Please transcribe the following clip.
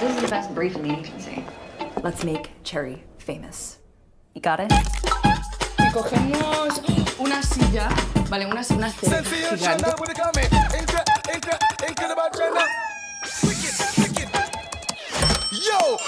This is the best brief in the agency. Let's make Cheri famous. You got it? Y cogemos una silla, vale, una, una silla gigante. Yo,